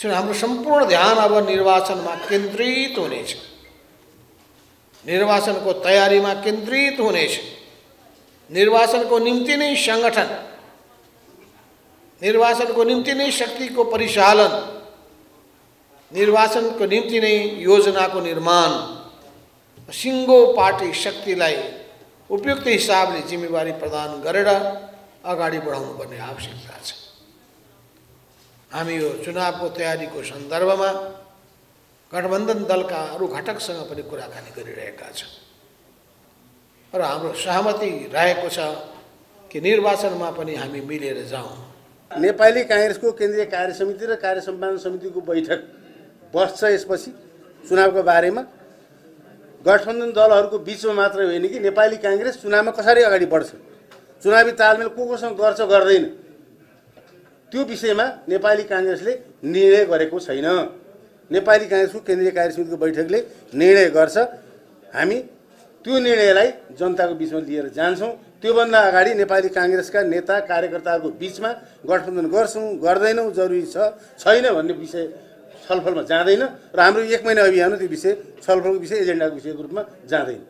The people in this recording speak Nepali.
त्यसो हाम्रो सम्पूर्ण ध्यान अब निर्वाचनमा केन्द्रित हुनेछ निर्वाचनको तयारीमा केन्द्रित हुनेछ निर्वाचनको निम्ति नै सङ्गठन निर्वाचनको निम्ति नै शक्तिको परिचालन निर्वाचनको निम्ति नै योजनाको निर्माण सिङ्गो पार्टी शक्तिलाई उपयुक्त हिसाबले जिम्मेवारी प्रदान गरेर अगाडि बढाउनु पर्ने आवश्यकता छ हामी यो चुनावको तयारीको सन्दर्भमा गठबन्धन दलका अरू घटकसँग पनि कुराकानी गरिरहेका छौँ। र हाम्रो सहमति रहेको छ कि निर्वाचनमा पनि हामी मिलेर जाउँ। नेपाली काङ्ग्रेसको केन्द्रीय कार्य समिति र कार्य सम्पादन समितिको बैठक बस्छ यसपछि चुनावको बारेमा। गठबन्धन दलहरूको बिचमा मात्रै होइन कि नेपाली काङ्ग्रेस चुनावमा कसरी अगाडि बढ्छ? चुनावी तालमेल को कोसँग गर्छ गर्दैन? त्यो विषयमा नेपाली काङ्ग्रेसले निर्णय गरेको छैन। नेपाली काङ्ग्रेसको केन्द्रीय कार्य समितिको बैठकले निर्णय गर्छ। हामी त्यो निर्णयलाई जनताको बिचमा लिएर जान्छौँ। त्योभन्दा अगाडि नेपाली काङ्ग्रेसका नेता कार्यकर्ताहरूको बिचमा गठबन्धन गर्छौँ गर्दैनौँ जरुरी छ छैन भन्ने विषय छलफलमा जाँदैन। र हाम्रो एक महिना अभियान त्यो विषय छलफलको विषय एजेन्डाको विषयको रूपमा जाँदैन।